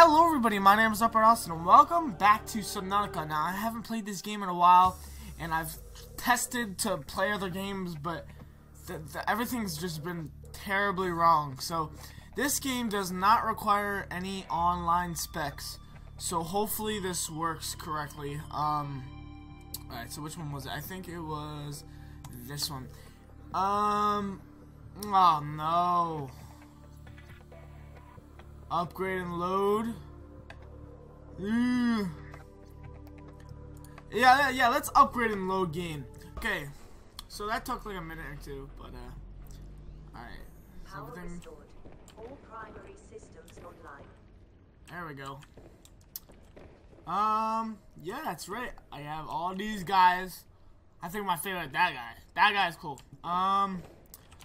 Hello everybody, my name is Upright Austin and welcome back to Subnautica. Now I haven't played this game in a while and I've tested to play other games but th th everything's just been terribly wrong. So this game does not require any online specs. So hopefully this works correctly. Um Alright, so which one was it? I think it was this one. Um Oh no. Upgrade and load. Ooh. Yeah, yeah, let's upgrade and load game. Okay, so that took like a minute or two, but uh, alright. Power everything, restored. All primary systems online. there we go. Um, yeah, that's right. I have all these guys. I think my favorite that guy. That guy's cool. Um,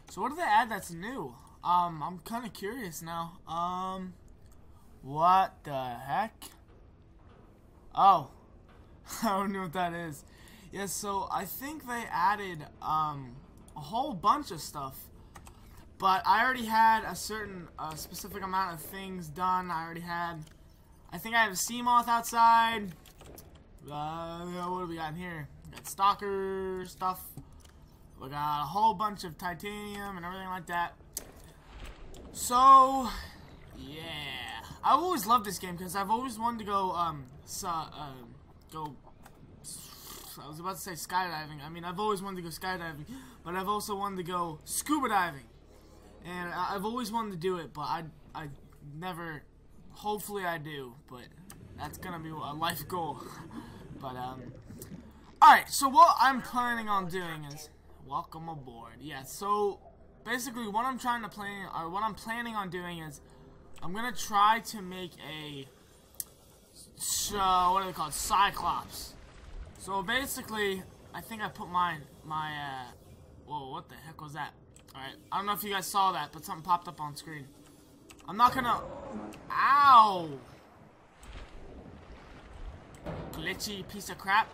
so what did they add that's new? Um, I'm kind of curious now. Um, what the heck? Oh, I don't know what that is. Yeah, so I think they added um a whole bunch of stuff, but I already had a certain uh, specific amount of things done. I already had. I think I have a Seamoth outside. Uh, what do we got in here? We got stalker stuff. We got a whole bunch of titanium and everything like that. So, yeah, I've always loved this game because I've always wanted to go, um, so, uh, go. I was about to say skydiving. I mean, I've always wanted to go skydiving, but I've also wanted to go scuba diving, and I've always wanted to do it, but I, I never. Hopefully, I do, but that's gonna be a life goal. but um, all right. So what I'm planning on doing is welcome aboard. Yeah. So basically what I'm trying to plan or what I'm planning on doing is I'm gonna try to make a so what are they called Cyclops. So basically, I think I put my my uh whoa what the heck was that? All right, I don't know if you guys saw that, but something popped up on screen. I'm not gonna. Ow! Glitchy piece of crap.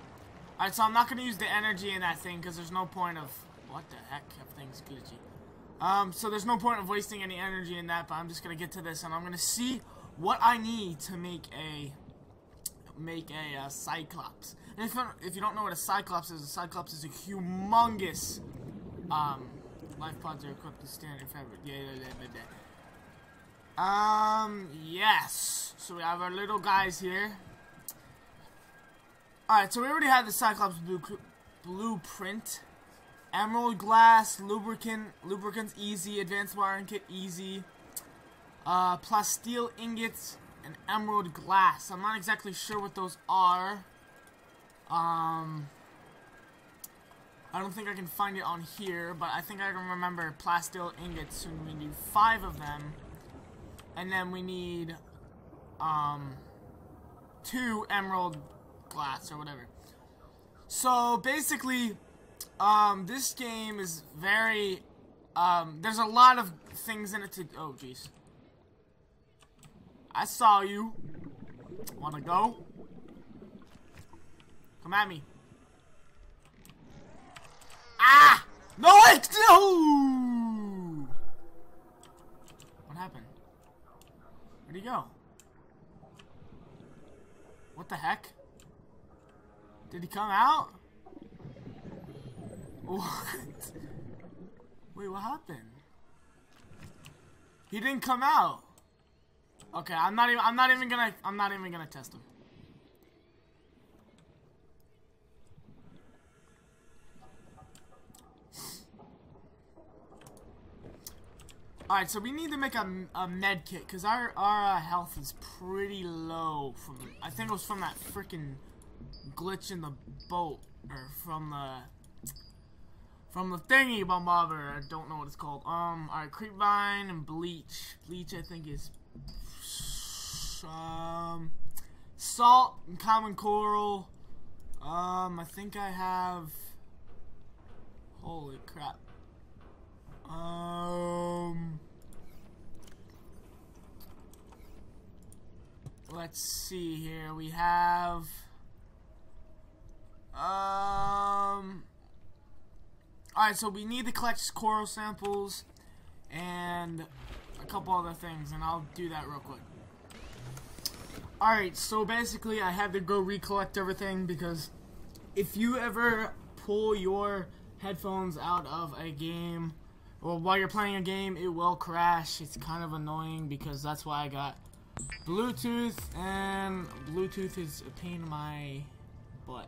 Alright, so I'm not gonna use the energy in that thing because there's no point of. What the heck? Everything's glitchy. Um, so there's no point of wasting any energy in that, but I'm just gonna get to this and I'm gonna see what I need to make a make a uh, Cyclops. And if, you- if you don't know what a Cyclops is, a Cyclops is a humongous um life pods are equipped with standard fabric. Yeah, yeah, yeah, yeah, yeah. Um, yes. So we have our little guys here. Alright, so we already have the Cyclops blue, blueprint. Emerald glass, lubricant, lubricants easy, advanced wiring kit easy. Uh, plasteel ingots and emerald glass. I'm not exactly sure what those are. Um, I don't think I can find it on here, but I think I can remember plasteel ingots. So we need five of them, and then we need um two emerald glass or whatever. So basically, um, this game is very, um, there's a lot of things in it to, oh jeez. I saw you. Wanna go? Come at me. Ah! No, I, no! What happened? Where'd he go? What the heck? Did he come out? What? Wait, what happened? He didn't come out. Okay, I'm not even I'm not even gonna I'm not even gonna test him. Alright, so we need to make a, a med kit because our, our uh, health is pretty low. From I think it was from that freaking glitch in the boat or from the from the thingy bombover. I don't know what it's called. Um, alright, creepvine and bleach. Bleach, I think is um salt and common coral. Um, I think I have. Holy crap. Um. Let's see here. We have. Um. Alright, so we need to collect coral samples and a couple other things, and I'll do that real quick. Alright, so basically I had to go recollect everything because if you ever pull your headphones out of a game or while you're playing a game, it will crash. It's kind of annoying because that's why I got Bluetooth and Bluetooth is a pain in my butt.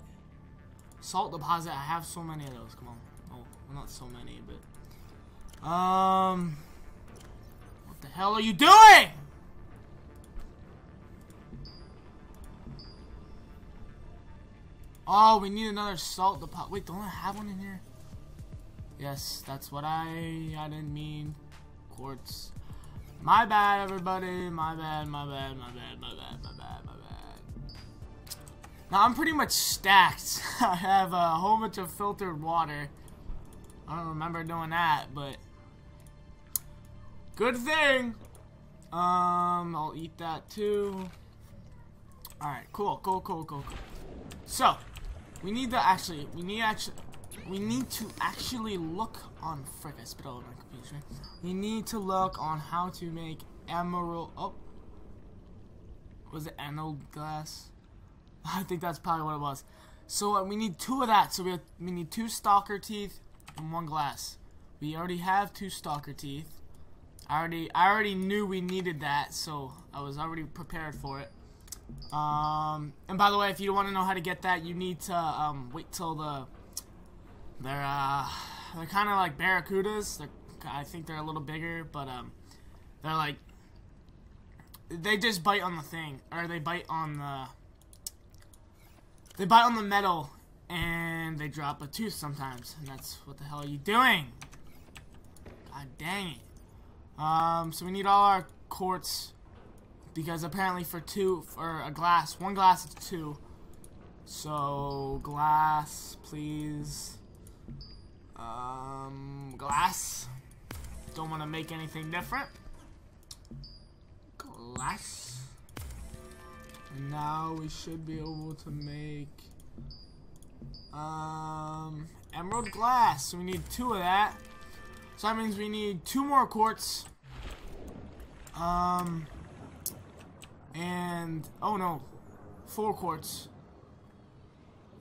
Salt deposit, I have so many of those. Come on. Well, not so many, but um what the hell are you doing? Oh, we need another salt deposit. Wait, don't I have one in here? Yes, that's what I I didn't mean. Quartz. My bad, everybody. My bad, my bad, my bad, my bad, my bad, my bad. Now, I'm pretty much stacked. I have a whole bunch of filtered water. I don't remember doing that, but... Good thing! Um, I'll eat that too. Alright, cool, cool, cool, cool, cool. So, we need to actually, we need actually, we need to actually look on, frick, I spit all over my computer. We need to look on how to make emerald, oh, was it anode glass? I think that's probably what it was. So uh, we need two of that, so we, have, we need two stalker teeth and one glass. We already have two stalker teeth. I already, I already knew we needed that, so I was already prepared for it. Um, and by the way, if you want to know how to get that, you need to um, wait till the they're uh, they're kind of like barracudas. They're, I think they're a little bigger, but um, they're like they just bite on the thing, or they bite on the they bite on the metal, and they drop a tooth sometimes. And that's what the hell are you doing? God dang it! Um, so we need all our quartz because apparently for two for a glass one glass is two so glass please um glass don't want to make anything different glass and now we should be able to make um emerald glass we need two of that so that means we need two more quartz um and, oh no, four quartz.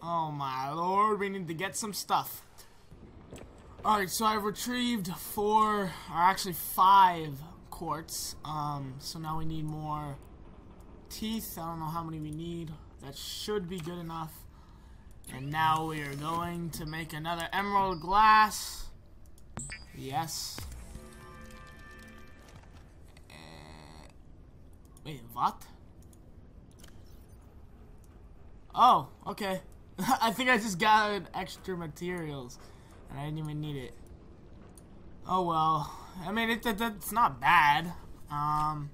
Oh my lord, we need to get some stuff. Alright, so I've retrieved four, or actually five quartz. Um, so now we need more teeth. I don't know how many we need. That should be good enough. And now we are going to make another emerald glass. Yes. Wait, what? Oh, okay. I think I just got extra materials, and I didn't even need it. Oh well. I mean, it, it, it's not bad. Um,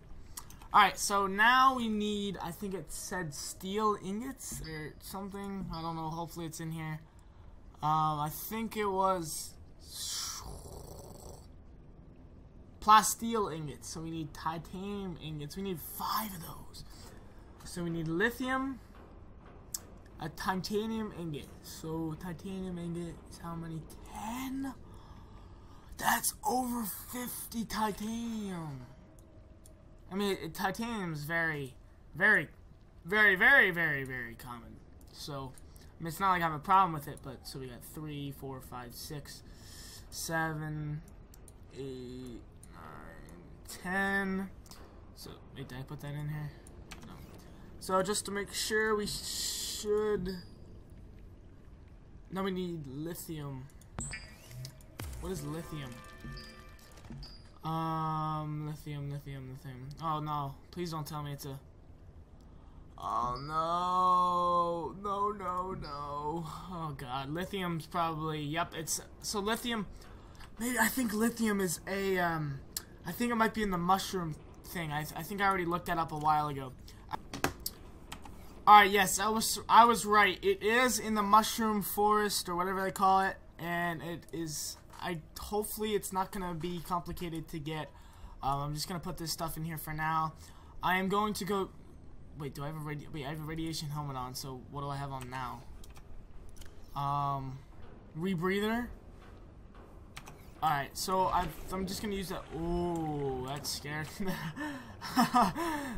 Alright, so now we need, I think it said steel ingots or something. I don't know. Hopefully it's in here. Um, I think it was plasteel ingots. So we need titanium ingots. We need five of those. So we need lithium, a titanium ingot. So titanium ingot is how many? Ten? That's over 50 titanium. I mean, titanium is very, very, very, very, very, very common. So, I mean, it's not like I have a problem with it, but so we got three, four, five, six, seven, eight, 10. So, wait, did I put that in here? No. So, just to make sure, we should... Now we need lithium. What is lithium? Um, lithium, lithium, lithium. Oh, no. Please don't tell me it's a... Oh, no. No, no, no. Oh, God. Lithium's probably... Yep, it's... So, lithium... Maybe I think lithium is a, um... I think it might be in the mushroom thing. I, I think I already looked that up a while ago. Alright, yes, I was I was right. It is in the mushroom forest or whatever they call it, and it is I hopefully it's not gonna be complicated to get. Um, I'm just gonna put this stuff in here for now. I am going to go. Wait, do I have a radi wait? I have a radiation helmet on. So what do I have on now? Um, rebreather. Alright, so i am just gonna use that. Oh, that scared me.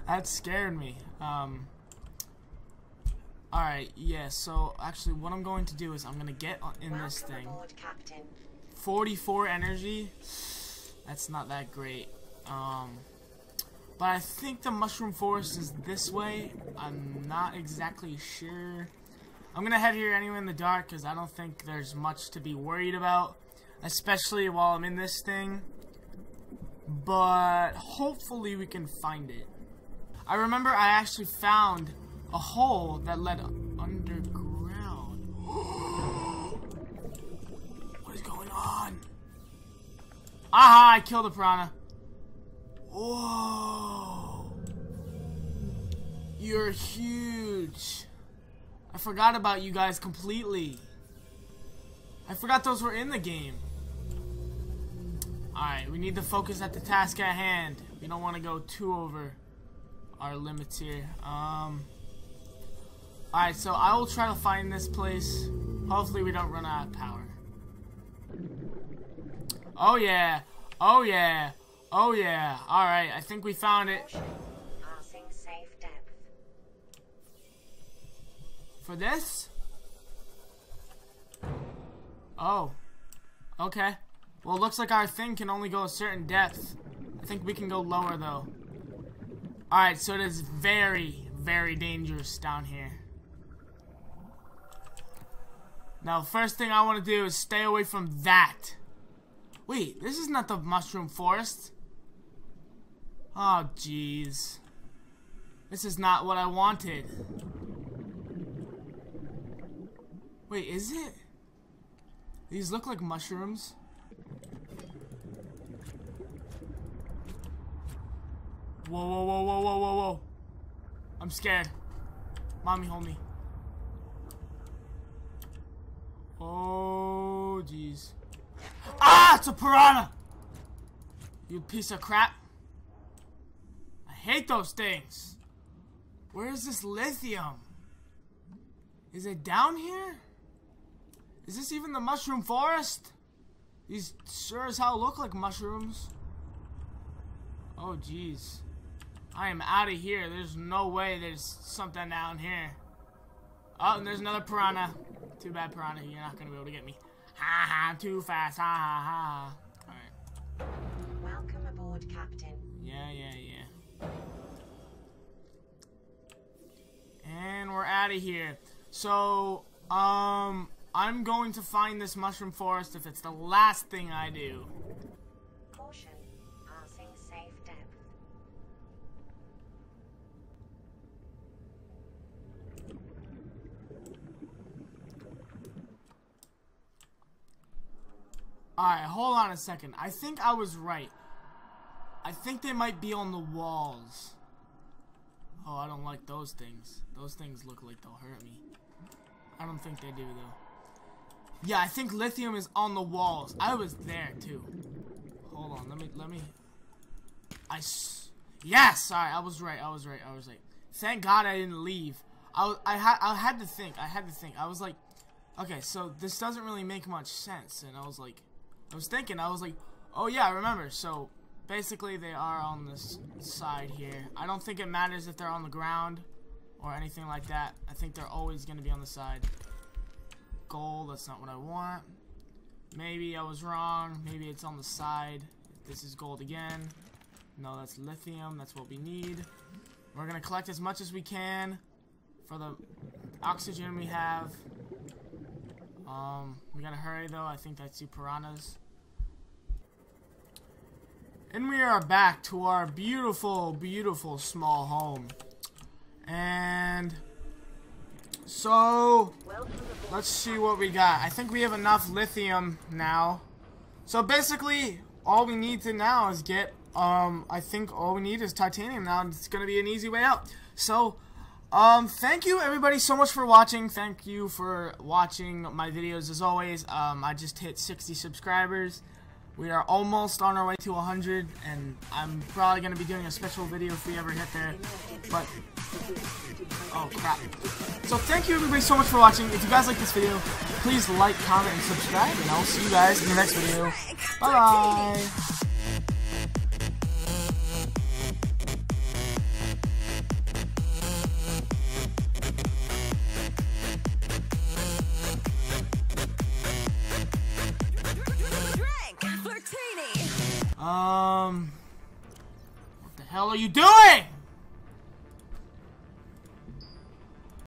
that scared me. Um. Alright, yeah, so actually what I'm going to do is I'm gonna get in Welcome this thing. Aboard. 44 energy. That's not that great. Um. But I think the mushroom forest is this way. I'm not exactly sure. I'm gonna head here anyway in the dark because I don't think there's much to be worried about. Especially while I'm in this thing. But hopefully we can find it. I remember I actually found a hole that led underground. Aha! I killed a piranha. Whoa. You're huge. I forgot about you guys completely. I forgot those were in the game. Alright, we need to focus at the task at hand. We don't want to go too over our limits here. Um. Alright, so I will try to find this place. Hopefully we don't run out of power. Oh yeah. Oh yeah. Oh yeah. Alright, I think we found it. Passing safe depth. For this? Oh. Okay. Well, it looks like our thing can only go a certain depth. I think we can go lower, though. Alright, so it is very, very dangerous down here. Now, first thing I want to do is stay away from that. Wait, this is not the mushroom forest. Oh, jeez. This is not what I wanted. Wait, is it? These look like mushrooms. Whoa, whoa, whoa, whoa, whoa, whoa, whoa. I'm scared. Mommy, hold me. Oh, jeez. Ah, it's a piranha! You piece of crap. I hate those things. Where is this lithium? Is it down here? Is this even the mushroom forest? These sure as hell look like mushrooms. Oh, jeez. I am out of here. There's no way there's something down here. Oh, and there's another piranha. Too bad, piranha. You're not going to be able to get me. Ha ha, too fast. Ha ha ha. Alright. Welcome aboard, Captain. Yeah, yeah, yeah. And we're out of here. So, um, I'm going to find this mushroom forest if it's the last thing I do. Alright, hold on a second. I think I was right. I think they might be on the walls. Oh, I don't like those things. Those things look like they'll hurt me. I don't think they do, though. Yeah, I think lithium is on the walls. I was there, too. Hold on, let me, let me... I s Yes! Sorry, I was right, I was right, I was right. Thank God I didn't leave. I, I, had, I had to think, I had to think. I was like, okay, so this doesn't really make much sense. And I was like, I was thinking, I was like, oh yeah, I remember. So basically they are on this side here. I don't think it matters if they're on the ground or anything like that. I think they're always going to be on the side. Gold, that's not what I want. Maybe I was wrong. Maybe it's on the side. This is gold again. No, that's lithium. That's what we need. We're going to collect as much as we can for the oxygen we have. Um, we gotta hurry though. I think that's two piranhas. And we are back to our beautiful, beautiful small home. And so let's see what we got. I think we have enough lithium now. So basically, all we need to now is get um I think all we need is titanium now it's gonna be an easy way out. So um, thank you everybody so much for watching. Thank you for watching my videos as always. Um, I just hit 60 subscribers. We are almost on our way to 100, and I'm probably going to be doing a special video if we ever hit there. But, oh crap. So thank you everybody so much for watching. If you guys like this video, please like, comment, and subscribe, and I'll see you guys in the next video. Bye-bye. You doing?